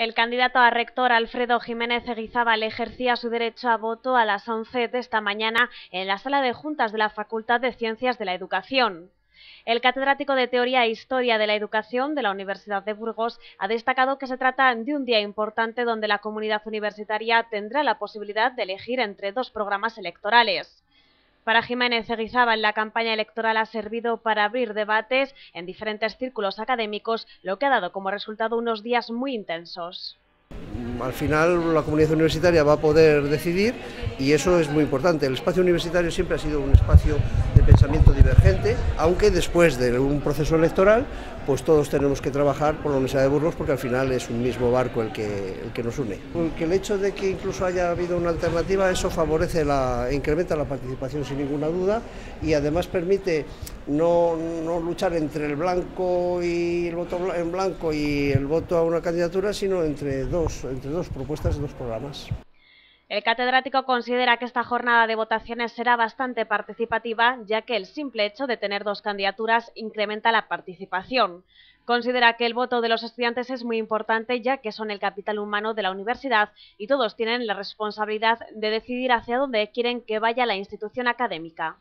El candidato a rector Alfredo Jiménez Eguizábal ejercía su derecho a voto a las 11 de esta mañana en la sala de juntas de la Facultad de Ciencias de la Educación. El catedrático de Teoría e Historia de la Educación de la Universidad de Burgos ha destacado que se trata de un día importante donde la comunidad universitaria tendrá la posibilidad de elegir entre dos programas electorales. Para Jiménez Eguizábal, la campaña electoral ha servido para abrir debates en diferentes círculos académicos, lo que ha dado como resultado unos días muy intensos. Al final la comunidad universitaria va a poder decidir y eso es muy importante. El espacio universitario siempre ha sido un espacio pensamiento divergente, aunque después de un proceso electoral, pues todos tenemos que trabajar por la Universidad de Burgos porque al final es un mismo barco el que, el que nos une. Porque el hecho de que incluso haya habido una alternativa, eso favorece la, incrementa la participación sin ninguna duda y además permite no, no luchar entre el blanco y el voto en blanco y el voto a una candidatura, sino entre dos, entre dos propuestas dos programas. El catedrático considera que esta jornada de votaciones será bastante participativa, ya que el simple hecho de tener dos candidaturas incrementa la participación. Considera que el voto de los estudiantes es muy importante, ya que son el capital humano de la universidad y todos tienen la responsabilidad de decidir hacia dónde quieren que vaya la institución académica.